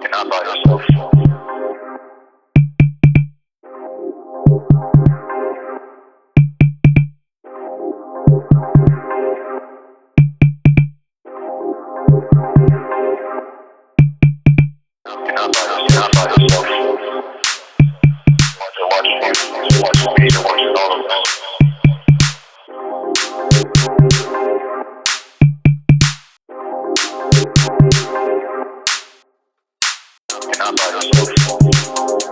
You're not by yourself. You're not by yourself. You're not by yourself. Watch, watch, watch, watch me, watch all of us. acabar o seu.